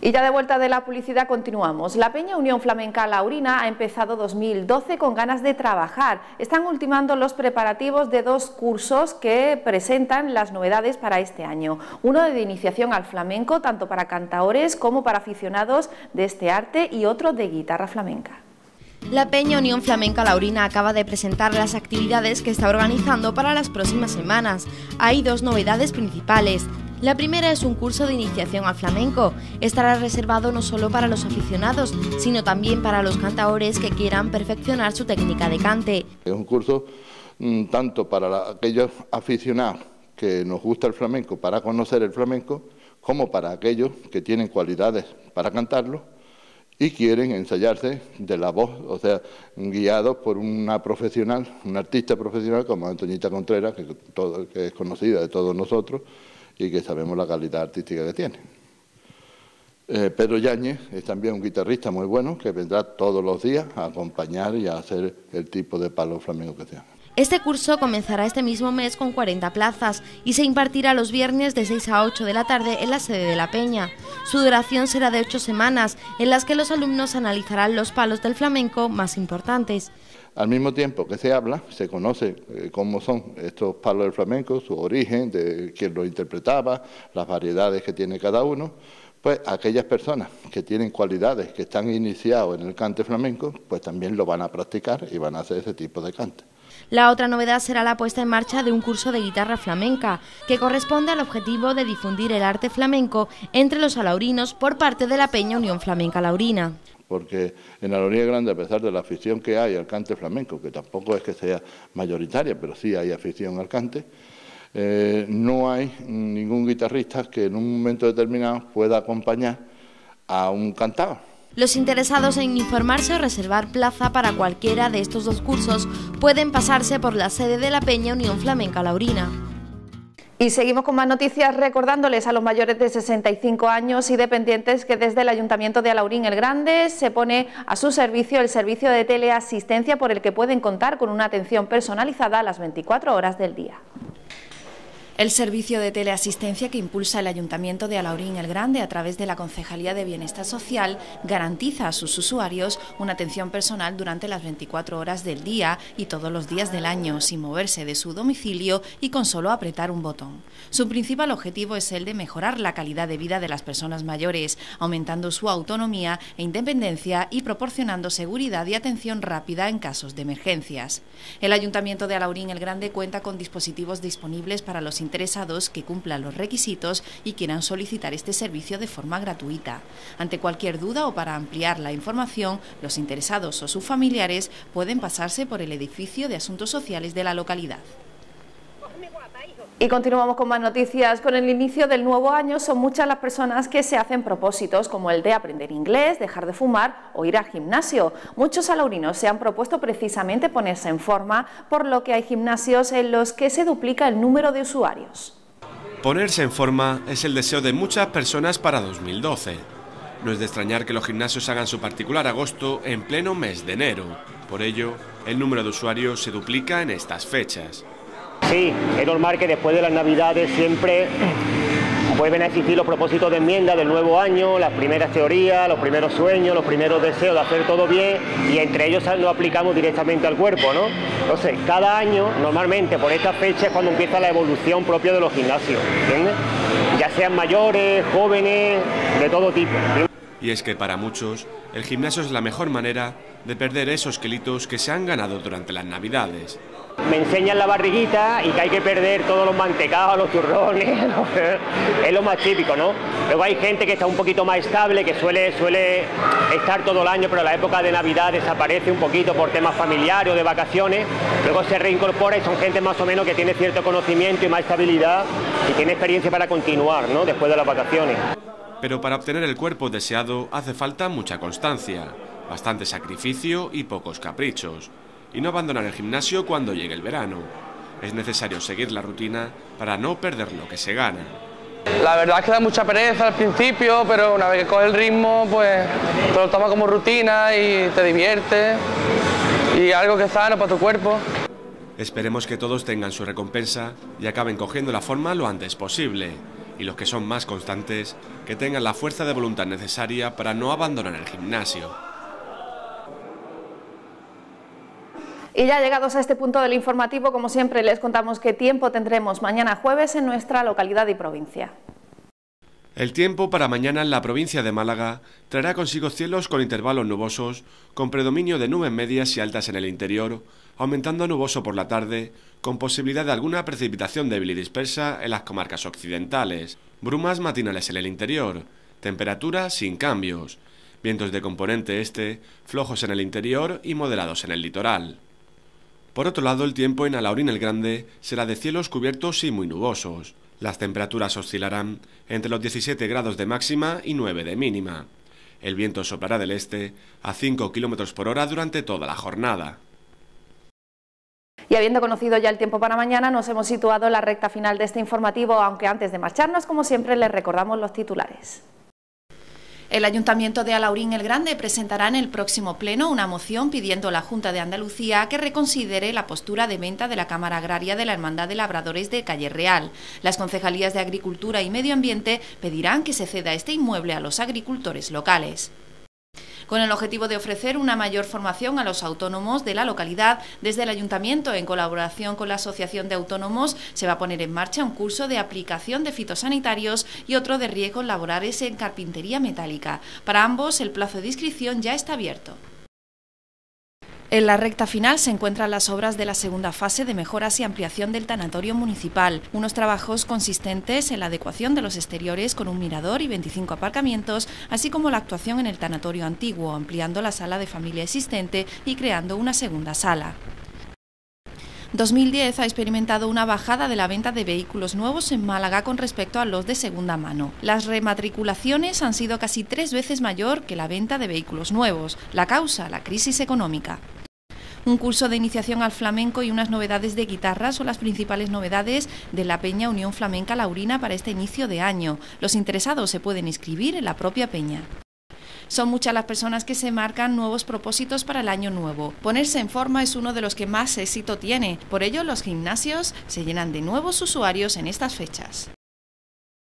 Y ya de vuelta de la publicidad continuamos. La Peña Unión Flamenca Laurina ha empezado 2012 con ganas de trabajar. Están ultimando los preparativos de dos cursos que presentan las novedades para este año. Uno de iniciación al flamenco, tanto para cantaores como para aficionados de este arte, y otro de guitarra flamenca. La Peña Unión Flamenca Laurina acaba de presentar las actividades que está organizando para las próximas semanas. Hay dos novedades principales. La primera es un curso de iniciación al flamenco. Estará reservado no solo para los aficionados, sino también para los cantaores que quieran perfeccionar su técnica de cante. Es un curso mm, tanto para aquellos aficionados que nos gusta el flamenco para conocer el flamenco, como para aquellos que tienen cualidades para cantarlo y quieren ensayarse de la voz, o sea, guiados por una profesional, una artista profesional como Antoñita Contreras, que es conocida de todos nosotros, y que sabemos la calidad artística que tiene. Eh, Pedro Yáñez es también un guitarrista muy bueno que vendrá todos los días a acompañar y a hacer el tipo de palo flamenco que sea. Este curso comenzará este mismo mes con 40 plazas y se impartirá los viernes de 6 a 8 de la tarde en la sede de La Peña. Su duración será de 8 semanas, en las que los alumnos analizarán los palos del flamenco más importantes. Al mismo tiempo que se habla, se conoce eh, cómo son estos palos del flamenco, su origen, de quién los interpretaba, las variedades que tiene cada uno, pues aquellas personas que tienen cualidades, que están iniciados en el cante flamenco, pues también lo van a practicar y van a hacer ese tipo de cante. La otra novedad será la puesta en marcha de un curso de guitarra flamenca, que corresponde al objetivo de difundir el arte flamenco entre los alaurinos por parte de la Peña Unión Flamenca Laurina porque en la Loría Grande, a pesar de la afición que hay al cante flamenco, que tampoco es que sea mayoritaria, pero sí hay afición al cante, eh, no hay ningún guitarrista que en un momento determinado pueda acompañar a un cantador. Los interesados en informarse o reservar plaza para cualquiera de estos dos cursos pueden pasarse por la sede de la Peña Unión Flamenca Laurina. Y seguimos con más noticias recordándoles a los mayores de 65 años y dependientes que desde el Ayuntamiento de Alaurín el Grande se pone a su servicio el servicio de teleasistencia por el que pueden contar con una atención personalizada a las 24 horas del día. El servicio de teleasistencia que impulsa el Ayuntamiento de Alaurín el Grande a través de la Concejalía de Bienestar Social garantiza a sus usuarios una atención personal durante las 24 horas del día y todos los días del año, sin moverse de su domicilio y con solo apretar un botón. Su principal objetivo es el de mejorar la calidad de vida de las personas mayores, aumentando su autonomía e independencia y proporcionando seguridad y atención rápida en casos de emergencias. El Ayuntamiento de Alaurín el Grande cuenta con dispositivos disponibles para los interesados que cumplan los requisitos y quieran solicitar este servicio de forma gratuita. Ante cualquier duda o para ampliar la información, los interesados o sus familiares pueden pasarse por el edificio de Asuntos Sociales de la localidad. Y continuamos con más noticias. Con el inicio del nuevo año son muchas las personas que se hacen propósitos como el de aprender inglés, dejar de fumar o ir al gimnasio. Muchos alaurinos se han propuesto precisamente ponerse en forma, por lo que hay gimnasios en los que se duplica el número de usuarios. Ponerse en forma es el deseo de muchas personas para 2012. No es de extrañar que los gimnasios hagan su particular agosto en pleno mes de enero. Por ello, el número de usuarios se duplica en estas fechas. Sí, es normal que después de las Navidades siempre vuelven a existir los propósitos de enmienda del nuevo año, las primeras teorías, los primeros sueños, los primeros deseos de hacer todo bien y entre ellos lo aplicamos directamente al cuerpo, ¿no? Entonces, cada año, normalmente por esta fecha es cuando empieza la evolución propia de los gimnasios, ¿entiendes? Ya sean mayores, jóvenes, de todo tipo. Y es que para muchos, el gimnasio es la mejor manera de perder esos kilitos que se han ganado durante las Navidades me enseñan la barriguita y que hay que perder todos los mantecados, los turrones, es lo más típico, ¿no? Luego hay gente que está un poquito más estable, que suele, suele estar todo el año, pero la época de Navidad desaparece un poquito por temas familiares o de vacaciones, luego se reincorpora y son gente más o menos que tiene cierto conocimiento y más estabilidad y tiene experiencia para continuar, ¿no? Después de las vacaciones. Pero para obtener el cuerpo deseado hace falta mucha constancia, bastante sacrificio y pocos caprichos y no abandonar el gimnasio cuando llegue el verano. Es necesario seguir la rutina para no perder lo que se gana. La verdad es que da mucha pereza al principio, pero una vez que coge el ritmo, pues te lo tomas como rutina y te diviertes y algo que es sano para tu cuerpo. Esperemos que todos tengan su recompensa y acaben cogiendo la forma lo antes posible. y los que son más constantes, que tengan la fuerza de voluntad necesaria para no abandonar el gimnasio. Y ya llegados a este punto del informativo, como siempre, les contamos qué tiempo tendremos mañana jueves en nuestra localidad y provincia. El tiempo para mañana en la provincia de Málaga traerá consigo cielos con intervalos nubosos, con predominio de nubes medias y altas en el interior, aumentando nuboso por la tarde, con posibilidad de alguna precipitación débil y dispersa en las comarcas occidentales, brumas matinales en el interior, temperatura sin cambios, vientos de componente este, flojos en el interior y moderados en el litoral. Por otro lado, el tiempo en Alaurín el Grande será de cielos cubiertos y muy nubosos. Las temperaturas oscilarán entre los 17 grados de máxima y 9 de mínima. El viento soplará del este a 5 km por hora durante toda la jornada. Y habiendo conocido ya el tiempo para mañana, nos hemos situado en la recta final de este informativo, aunque antes de marcharnos, como siempre, les recordamos los titulares. El Ayuntamiento de Alaurín el Grande presentará en el próximo pleno una moción pidiendo a la Junta de Andalucía que reconsidere la postura de venta de la Cámara Agraria de la Hermandad de Labradores de Calle Real. Las concejalías de Agricultura y Medio Ambiente pedirán que se ceda este inmueble a los agricultores locales con el objetivo de ofrecer una mayor formación a los autónomos de la localidad. Desde el Ayuntamiento, en colaboración con la Asociación de Autónomos, se va a poner en marcha un curso de aplicación de fitosanitarios y otro de riesgos laborales en carpintería metálica. Para ambos, el plazo de inscripción ya está abierto. En la recta final se encuentran las obras de la segunda fase de mejoras y ampliación del tanatorio municipal, unos trabajos consistentes en la adecuación de los exteriores con un mirador y 25 aparcamientos, así como la actuación en el tanatorio antiguo, ampliando la sala de familia existente y creando una segunda sala. 2010 ha experimentado una bajada de la venta de vehículos nuevos en Málaga con respecto a los de segunda mano. Las rematriculaciones han sido casi tres veces mayor que la venta de vehículos nuevos. La causa, la crisis económica. Un curso de iniciación al flamenco y unas novedades de guitarra son las principales novedades de la Peña Unión Flamenca Laurina para este inicio de año. Los interesados se pueden inscribir en la propia peña. Son muchas las personas que se marcan nuevos propósitos para el año nuevo. Ponerse en forma es uno de los que más éxito tiene. Por ello, los gimnasios se llenan de nuevos usuarios en estas fechas.